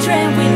train we